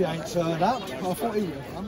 Smithy ain't turned up. I thought he would have